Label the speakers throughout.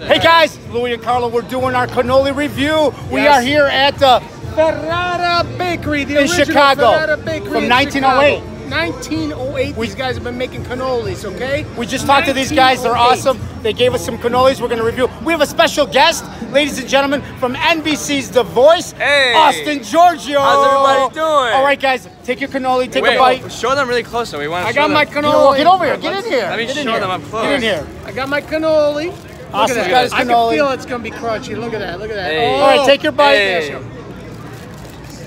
Speaker 1: Hey guys, Louis and Carlo, we're doing our cannoli review. We are here at the
Speaker 2: Ferrara Bakery, the
Speaker 1: In Chicago,
Speaker 2: Ferrara Bakery
Speaker 1: from
Speaker 2: in
Speaker 1: 1908.
Speaker 2: Chicago. 1908. These guys have been making cannolis, okay?
Speaker 1: We just talked to these guys. They're
Speaker 2: oh
Speaker 1: awesome. They gave us some cannolis. We're going to review. We have a special guest, ladies and gentlemen, from NBC's The Voice,
Speaker 3: Hey.
Speaker 1: Austin Giorgio.
Speaker 3: How's everybody doing?
Speaker 1: All right, guys, take your cannoli, take
Speaker 3: Wait,
Speaker 1: a bite.
Speaker 3: show them really close. So we want to
Speaker 2: I
Speaker 3: show
Speaker 2: got
Speaker 3: them.
Speaker 2: my
Speaker 1: Get,
Speaker 2: cannoli.
Speaker 1: get over here. Get in here.
Speaker 3: Let me
Speaker 1: Get in
Speaker 3: show
Speaker 1: here.
Speaker 3: them up close.
Speaker 1: Get in here.
Speaker 2: I got my cannoli. Look
Speaker 1: Austin's
Speaker 2: at that.
Speaker 1: got his
Speaker 2: I can feel it's gonna be crunchy. Look at that. Look at that.
Speaker 3: Hey.
Speaker 2: Oh.
Speaker 1: All right, take your bite.
Speaker 3: Hey.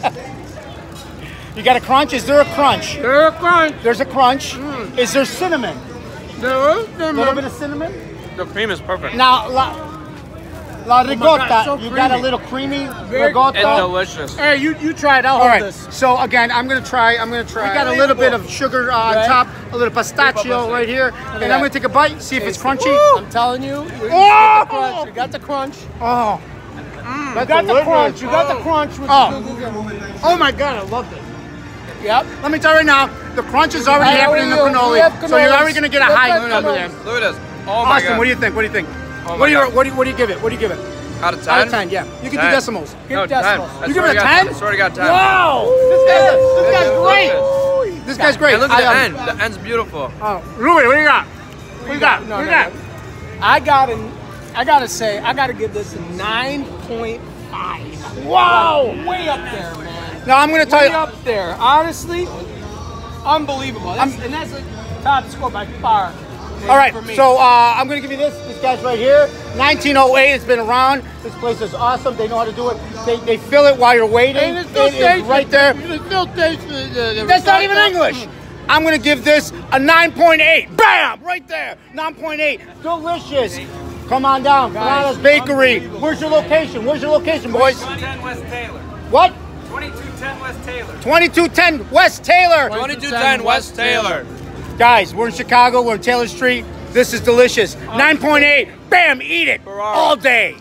Speaker 1: You got a crunch? Is there a crunch?
Speaker 2: They're crunch.
Speaker 1: There's a crunch. Mm. Is there cinnamon?
Speaker 2: They're
Speaker 1: A little bit of cinnamon?
Speaker 3: The cream is perfect.
Speaker 1: Now, la, la ricotta,
Speaker 2: Oh God, so
Speaker 1: you got a little creamy
Speaker 2: Very-
Speaker 1: ricotta.
Speaker 3: It's delicious.
Speaker 2: Hey, you you try it. I'll
Speaker 1: All
Speaker 2: hold
Speaker 1: right.
Speaker 2: this.
Speaker 1: So again, I'm gonna try. I'm gonna try. We got a little bit of sugar uh, on
Speaker 2: Right.
Speaker 1: top, a little pistachio right here, and
Speaker 2: that.
Speaker 1: I'm gonna take a bite, see if it's crunchy.
Speaker 2: I'm telling you, you, you
Speaker 1: Oh!
Speaker 2: got the crunch. You got the crunch.
Speaker 1: Oh,
Speaker 2: You got the crunch. You got the crunch. With
Speaker 1: Oh.
Speaker 2: the-
Speaker 1: oh my God, I love this.
Speaker 2: Yep.
Speaker 1: Let me tell you right now, the crunch is already
Speaker 2: Hey,
Speaker 1: happening in the
Speaker 2: we- we
Speaker 1: cannoli, so you're already gonna get a
Speaker 2: We've
Speaker 1: high
Speaker 2: got
Speaker 1: number there.
Speaker 2: cannolis.
Speaker 3: Look at this. Oh my
Speaker 1: Austin,
Speaker 3: god.
Speaker 1: what do you think? What do you think?
Speaker 3: Oh
Speaker 1: what do you
Speaker 3: God.
Speaker 1: what do you what do you give it? What do you give it?
Speaker 3: Out of 10?
Speaker 1: Out of ten, yeah. You can do decimals.
Speaker 2: Give
Speaker 3: No,
Speaker 2: decimals.
Speaker 3: I
Speaker 1: You give it a 10?
Speaker 3: I swear to God, 10.
Speaker 1: Wow, this guy's, this guy's great. This guy's great.
Speaker 3: And look at
Speaker 1: I,
Speaker 3: the
Speaker 1: um,
Speaker 3: end. The end's beautiful.
Speaker 1: Oh, Louis, what do you got? What do you got?
Speaker 2: No,
Speaker 1: What do
Speaker 2: no,
Speaker 1: you got?
Speaker 2: no. I got to I gotta say, I gotta give this a 9.5.
Speaker 1: Wow.
Speaker 2: Way up there, man.
Speaker 1: Now I'm gonna tell
Speaker 2: Way
Speaker 1: you.
Speaker 2: up there. Honestly, unbelievable. That's, and that's a top score by far.
Speaker 1: All right,
Speaker 2: for me.
Speaker 1: so uh, I'm gonna give you this. This guy's right here. 1908. It's been around. This place is awesome. They know how to do it. They, they fill it while you're waiting.
Speaker 2: And it's still
Speaker 1: It is
Speaker 2: tastes-
Speaker 1: right there.
Speaker 2: You can still taste the, the, the
Speaker 1: That's not even
Speaker 2: ricotta.
Speaker 1: English. I'm gonna give this a 9.8. Bam! Right there. 9.8. Delicious. Come on down. Ferrara's Bakery. Where's your location? Where's your location, boys?
Speaker 4: 2210 West Taylor.
Speaker 1: What?
Speaker 4: 2210 West Taylor.
Speaker 1: 2210 West Taylor.
Speaker 3: 2210 West Taylor.
Speaker 1: Guys, we're in Chicago. We're in Taylor Street. This is delicious. 9.8. Bam! Eat it all day.